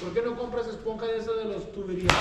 ¿Por qué no compras esponja de esa de los tuberías?